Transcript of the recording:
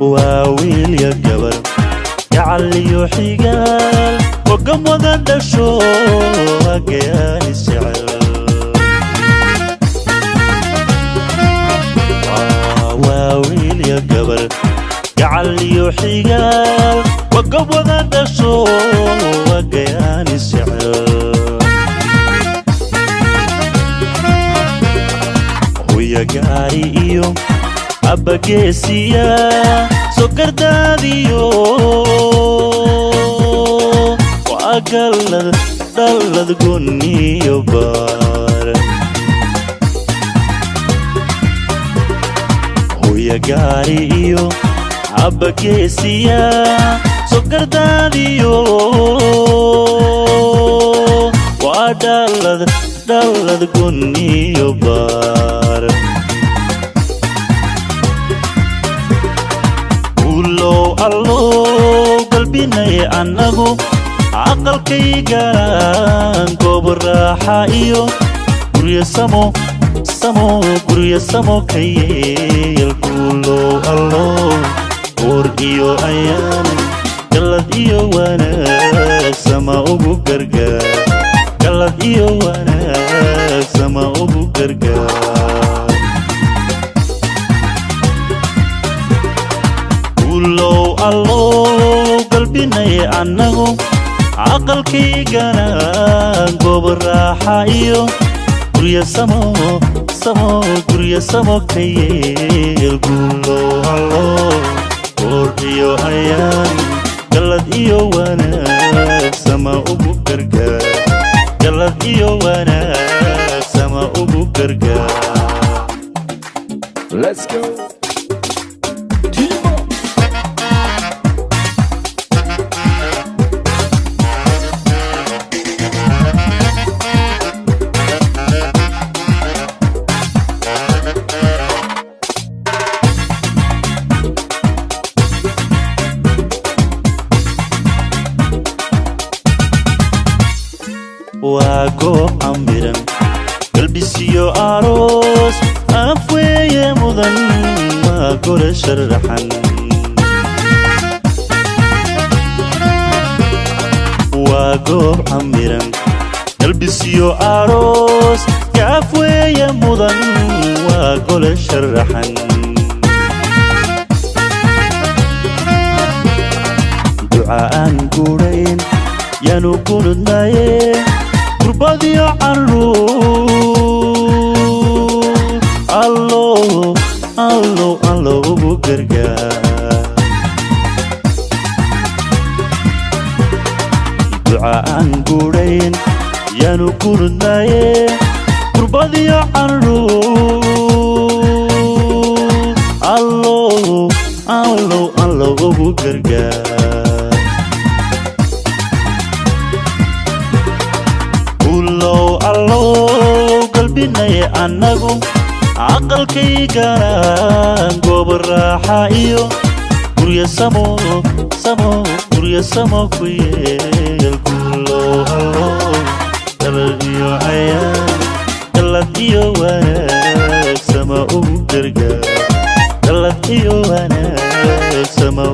waa wiilya gabar gacaliyo xigaal hogamwada dhasho hageaan isjecel waa wiilya gabar gacaliyo xigaal hogamwada dhasho hageaan isjecel wiya gaari iyo abbageesiya sokardaadiyo waa gallad dhallad guniyo baar huya gaari iyo abbageesiya sokardaadiyo waa dhallad dhallad guniyo baar raadinay annagu caqalkaygalaan goobu raaxa iyo guryasamo samo guryasamo kayelkuulo allo uur iyo ayaan galad iyo wanaag sama ugu gargaar galad iyo wanaag sama ugu gargaar galbinay annagu caqalkaygana goob raaxa iyo guryo samo samo guryo samo ka waa goob camiran galbisiyo aroos afweeye mudan waa gole sharaxan waa goob camiran galbisiyo aroos gaafweeye mudan waa gole sharaxan duca aan guudhayn yaanu gunudnaye gurbadiyo carruur allow allow allow ugu gargaar duca aan guudhayn yaanu gunudnaye gurbadiyo carruur allow allow allow ugu gargaar guryo samo samo guryo samo ku yeel guulow allow dalal iyo ayaan gallad iyo wanaag sama ugu gargaar gallad iyo wanaag sama